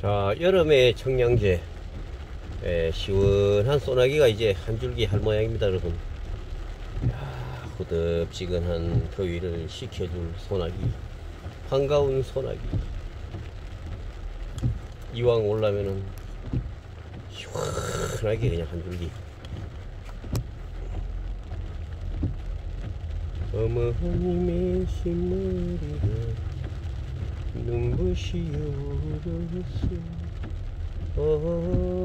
자, 여름의 청량제. 예, 시원한 소나기가 이제 한 줄기 할 모양입니다, 여러분. 야, 후덥지근한 더위를 식혀줄 소나기. 반가운 소나기. 이왕 올라면은 시원하게 그냥 한 줄기. 어머님의 신머리가 Dönmüş yıldızı Oh.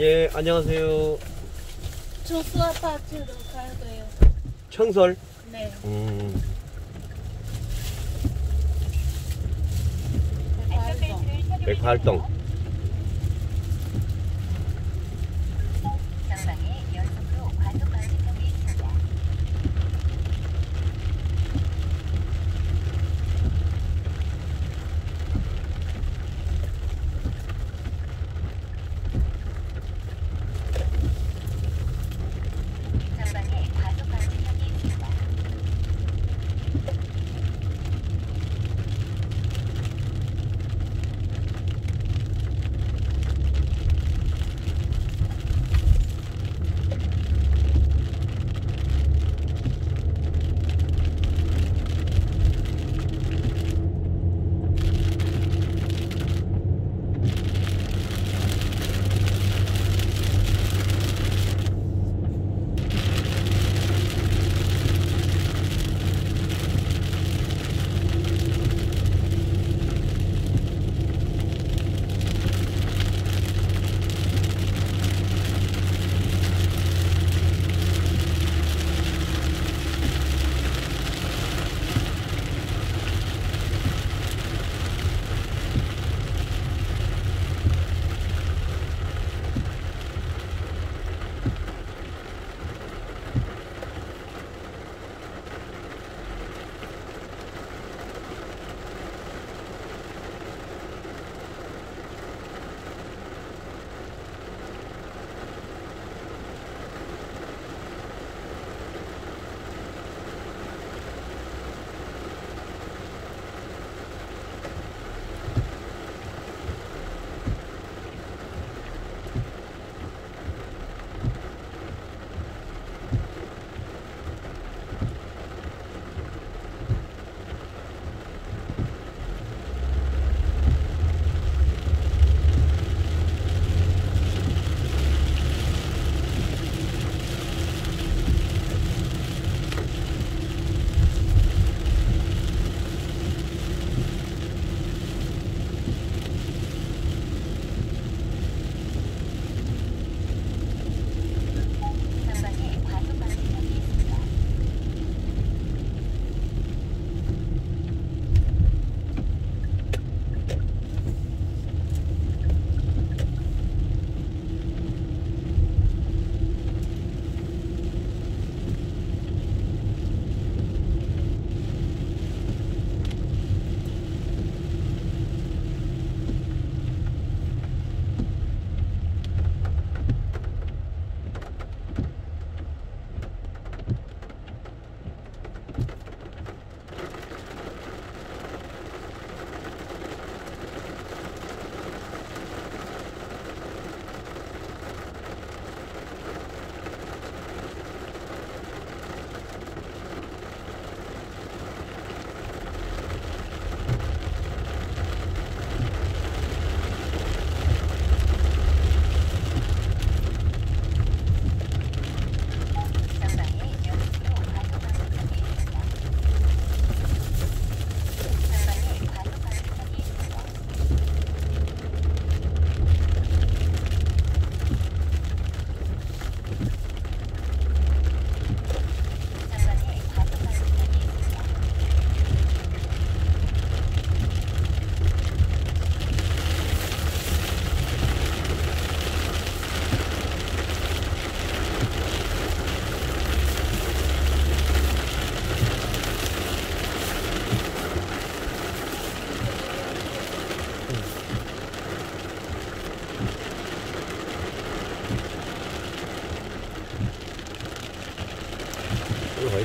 예, 안녕하세요. 조수 아파트로 갈 거예요. 청설. 네. 음, 백팔동.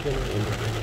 African immigrants.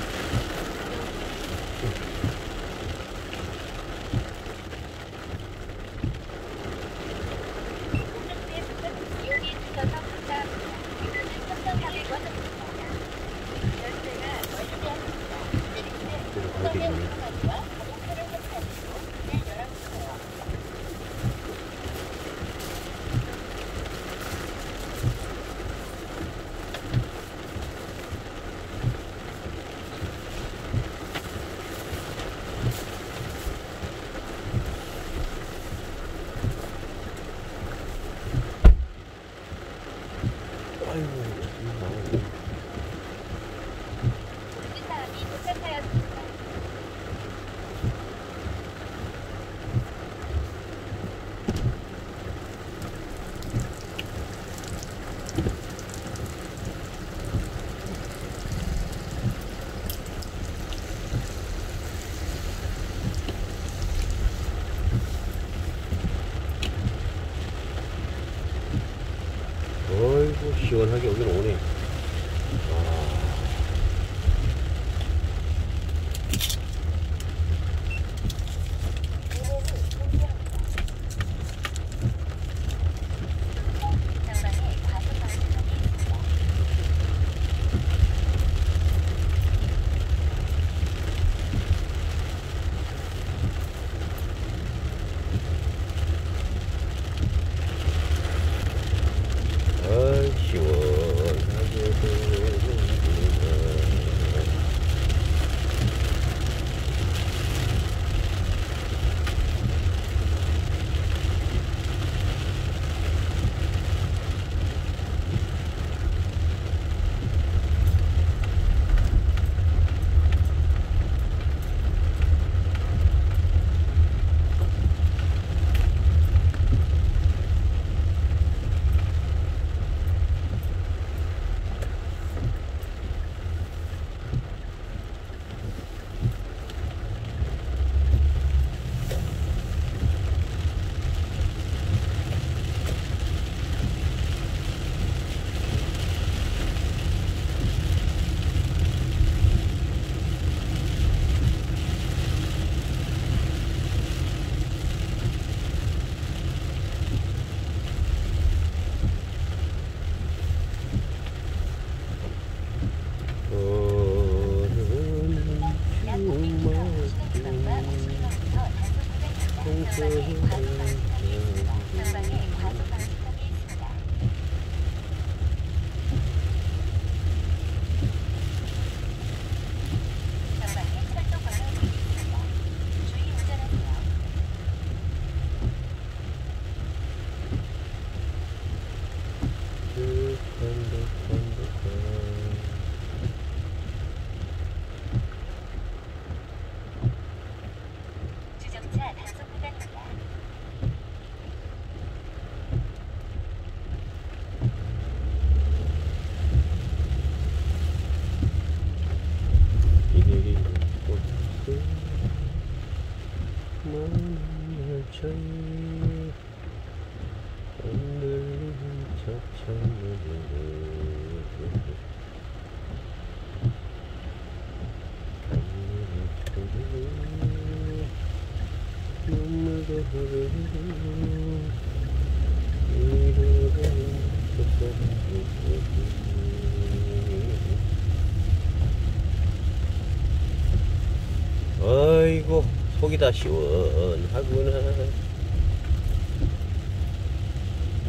아이고 속이 다 시원하구나.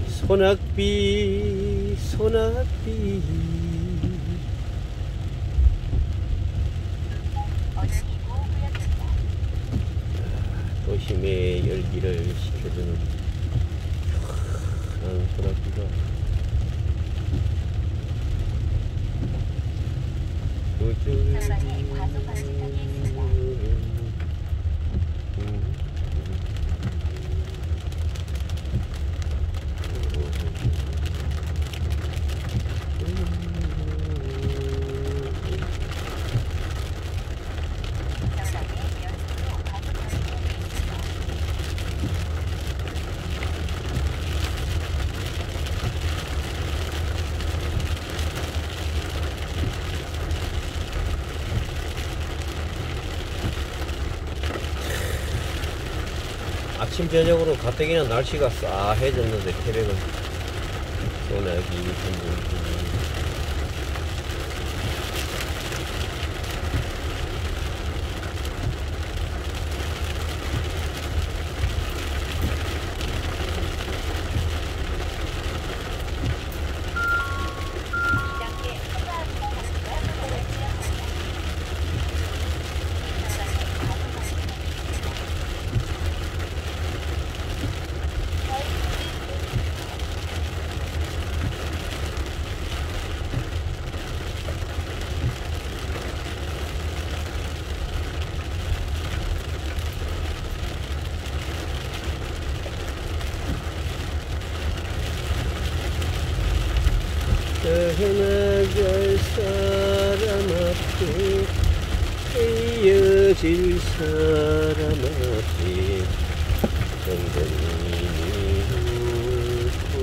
소낙비 소낙비. 소심의 열기를 식혀주는 큰 소나기가 우주 아침 저녁으로 가뜩이나 날씨가 싸해졌는데 태백은 소나기 한분기 이단계 추가 정차가 도로에 지나갑니다. 전방에 과속 방지턱이 떠나갈 사람 앞에 헤어 질 사람 앞에 정든이 울고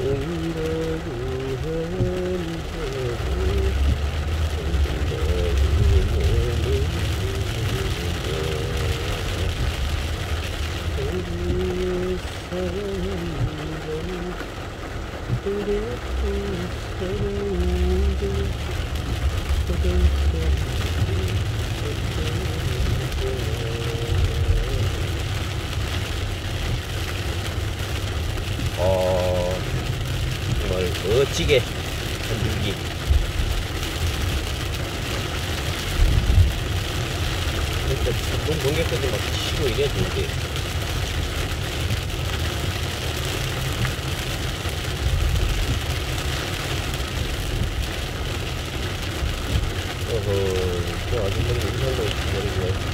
온다고 한다고 우리의 사랑은 그래도 사랑도 어, 정말 멋지게 진짜 눈 번개까지 막 치고 이래야 되는데 어허, 저 아줌마는 인상도 버리고 그는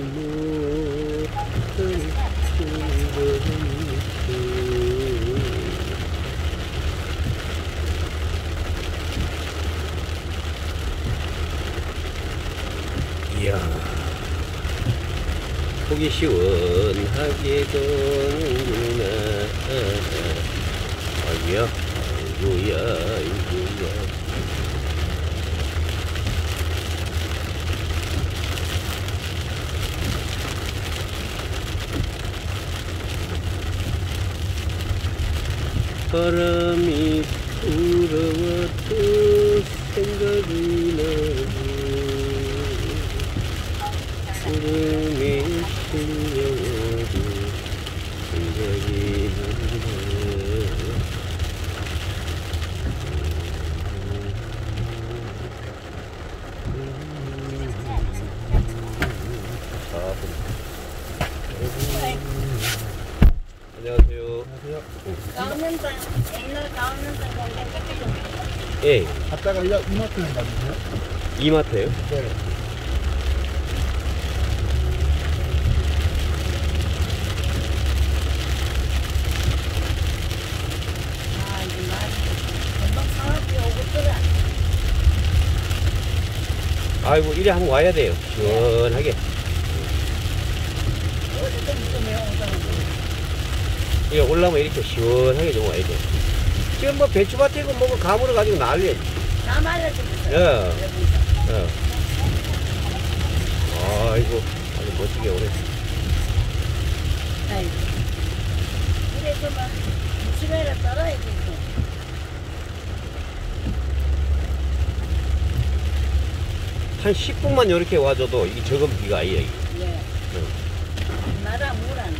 속이 시원하게 도는구나 아이고야. 아이고야 아이고야. 바람이 안녕하세요. 옛날 예, 갔다가 이 이마트는 가주세요. 이마트요? 네. 아 이제 많이 금방 사업이 오고더라 아이고, 이래 한번 와야 돼요. 시원하게. 이게 올라오면 이렇게 시원하게 좀 와야 돼. 지금 뭐 배추밭이고 뭐고 가물어 가지고 난리야. 나 말해주겠어 예. 예. 아이고, 아주 멋지게. 아이고 그래서 막 무심해라 떨어야 되 한 10분만 이렇게 와줘도 이 저금비가 아니에요. 예. 응. 나라 물안